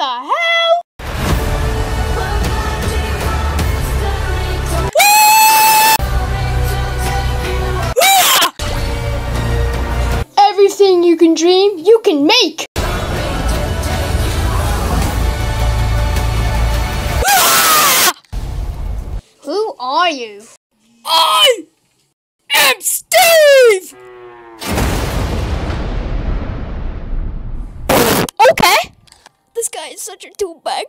the hell? Everything you can dream, you can make! Who are you? I am such a two bag.